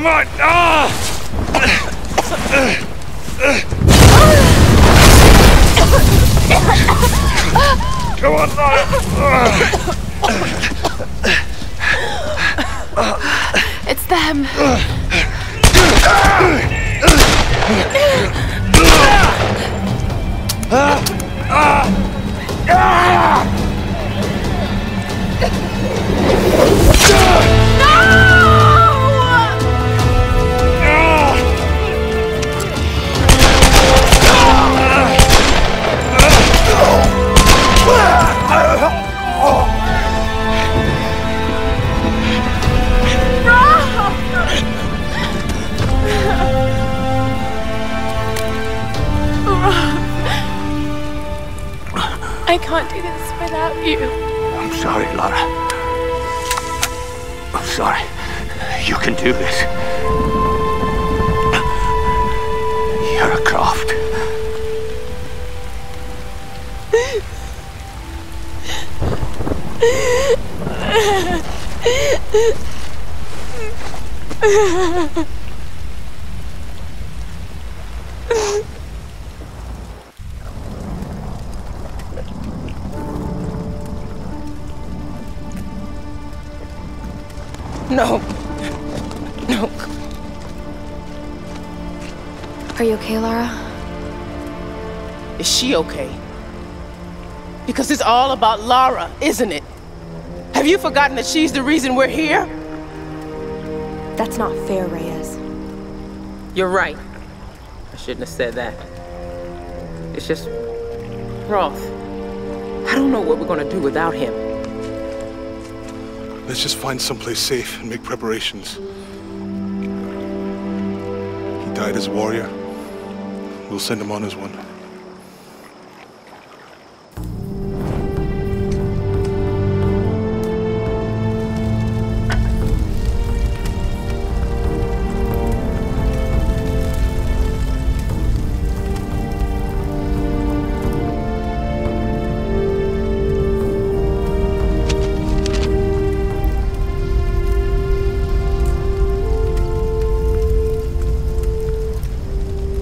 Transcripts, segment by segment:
Come on! Ah! Come on, Lara! It's them. Ah! Ah! Ah! I can't do this without you. I'm sorry, Lara. I'm sorry. You can do this. You're a Croft. No. she okay? Because it's all about Lara, isn't it? Have you forgotten that she's the reason we're here? That's not fair, Reyes. You're right. I shouldn't have said that. It's just. Roth. I don't know what we're gonna do without him. Let's just find someplace safe and make preparations. He died as a warrior. We'll send him on as one.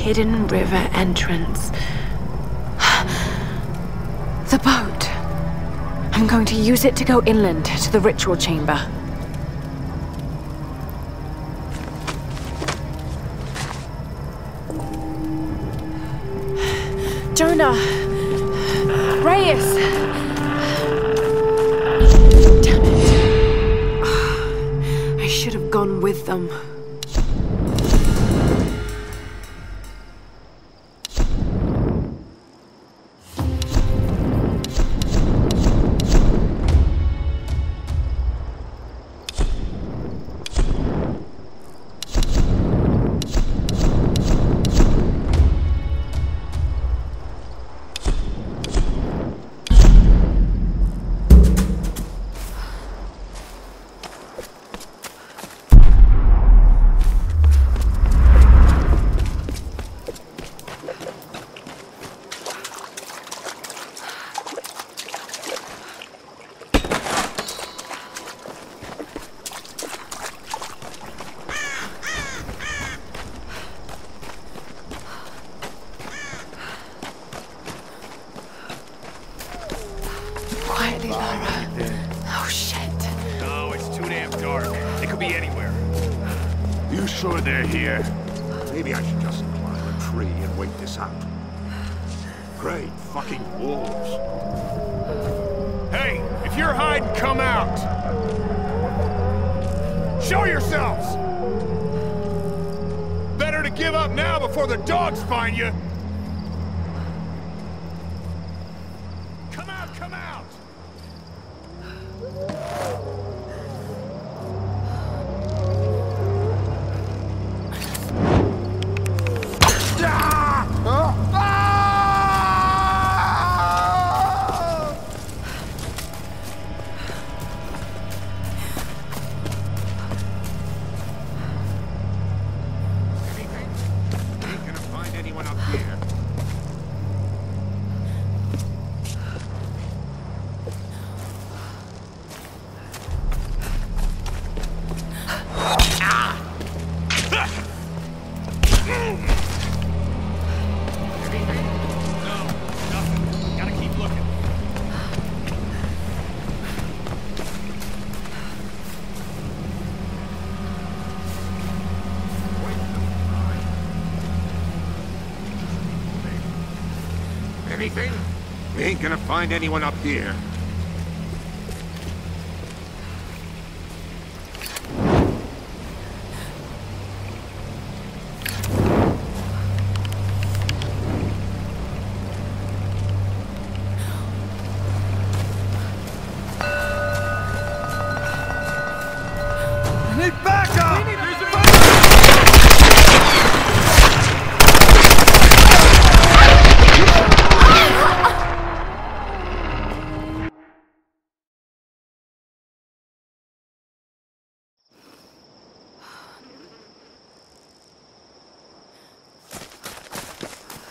hidden river entrance. the boat. I'm going to use it to go inland to the ritual chamber. Jonah! Reyes! Damn it. I should have gone with them. You sure they're here? Maybe I should just climb a tree and wait this out. Great fucking wolves. Hey, if you're hiding, come out. Show yourselves. Better to give up now before the dogs find you. Anything? We ain't gonna find anyone up here.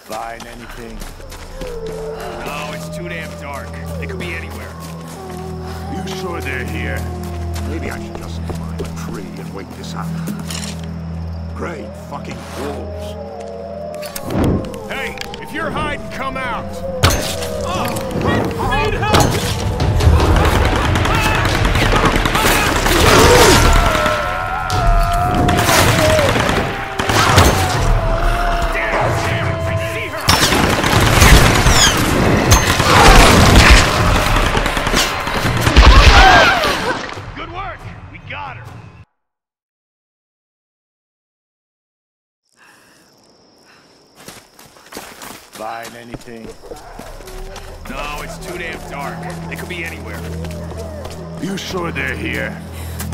Find anything? No, it's too damn dark. They could be anywhere. You sure they're here? Maybe I should just climb a tree and wait this out. Great fucking wolves. Hey, if you're hiding, come out. Oh, need help! Anything? No, it's too damn dark. They could be anywhere. You sure they're here?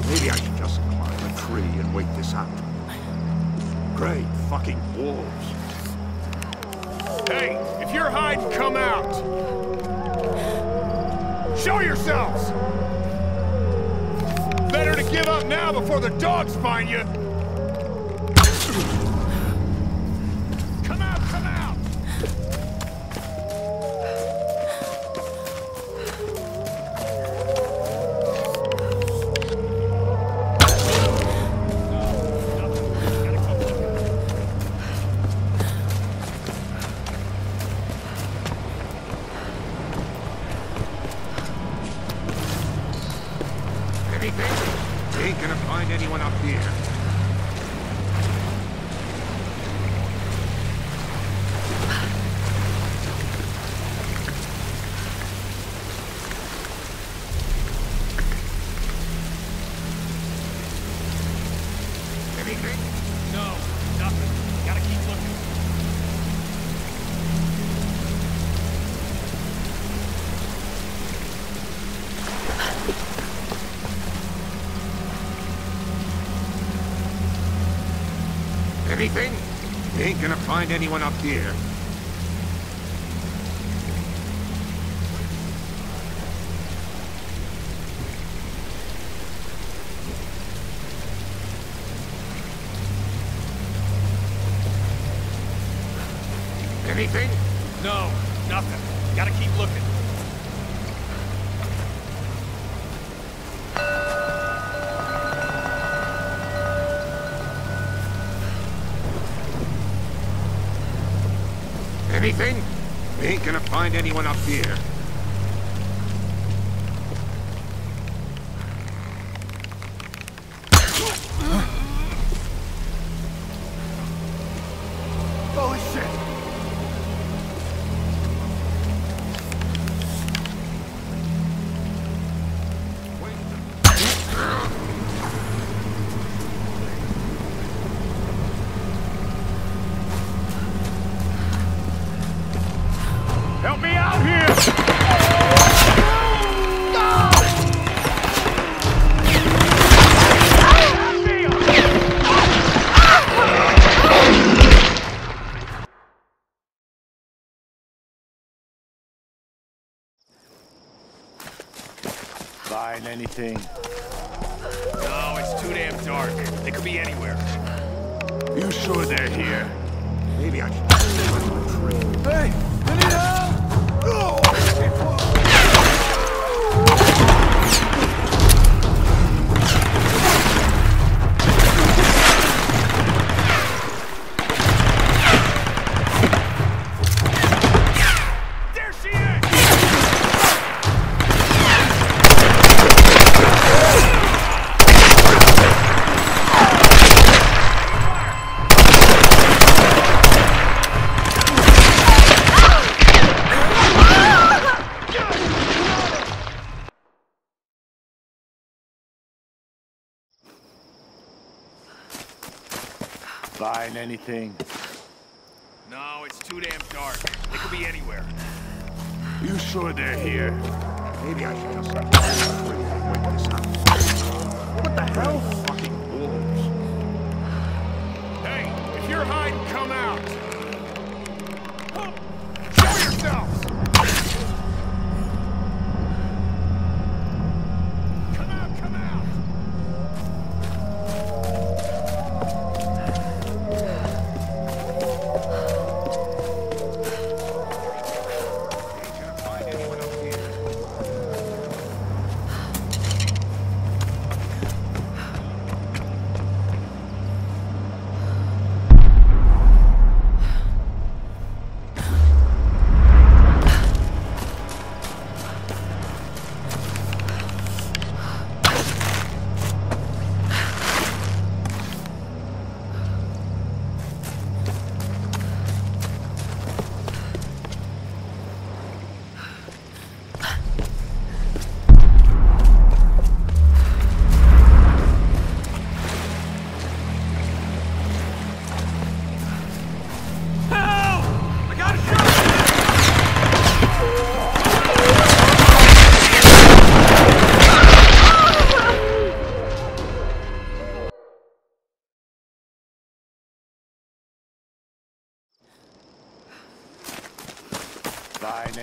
Maybe I should just climb a tree and wait this out. Great fucking wolves. Hey, if you're hiding, come out. Show yourselves! Better to give up now before the dogs find you! Anything? You ain't gonna find anyone up here. Anything? No, nothing. Gotta keep looking. Gonna find anyone up here. Find anything? No, it's too damn dark. They could be anywhere. You sure they're here? Maybe I should climb a tree. Hey! I need help! Find anything? No, it's too damn dark. They could be anywhere. You sure they're here? Maybe I should just climb a tree and wait this out. What the hell? Fucking wolves. Hey, if you're hiding, come out.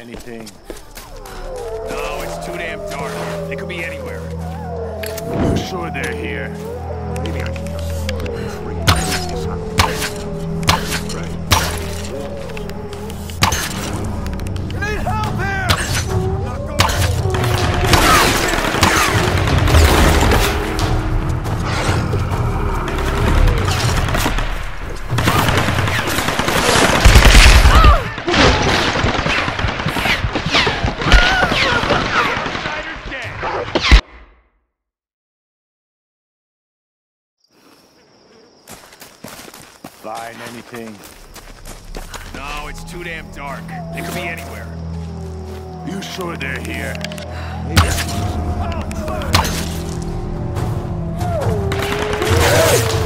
Anything? No, it's too damn dark. They could be anywhere. I'm sure they're here? Maybe I can just Anything? No, it's too damn dark. They could be anywhere. You sure they're here? Oh, Maybe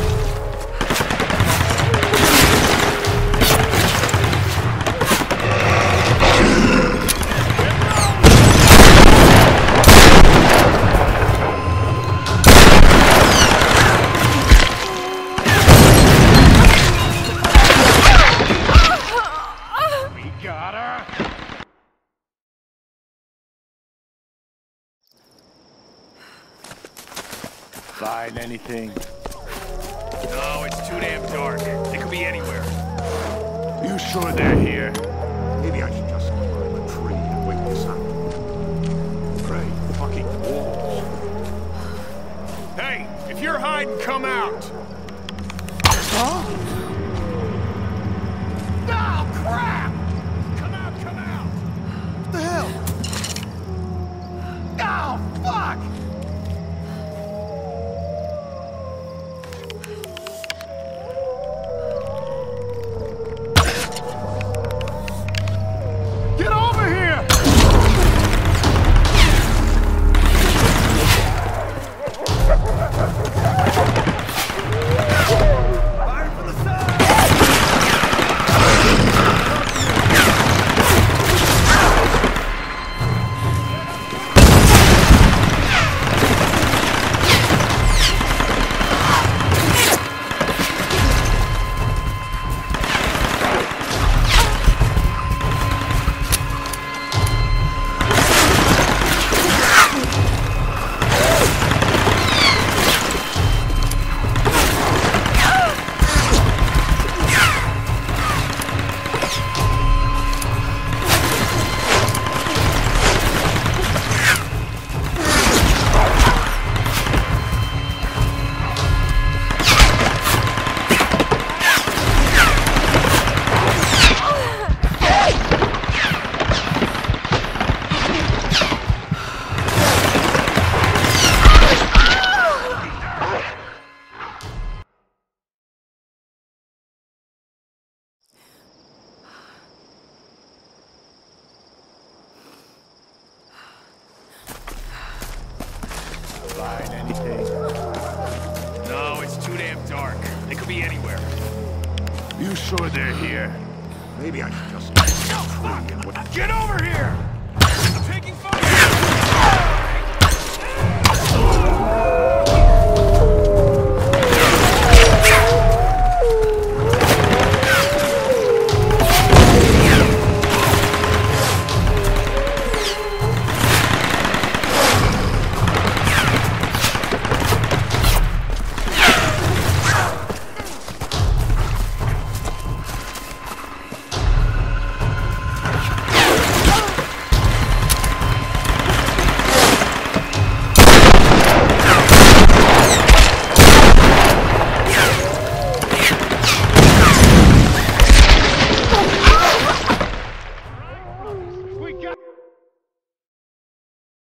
Anything? No, it's too damn dark. They could be anywhere. Are you sure they're here? Maybe I should just climb a tree and wait this out. Great fucking walls. Hey, if you're hiding, come out.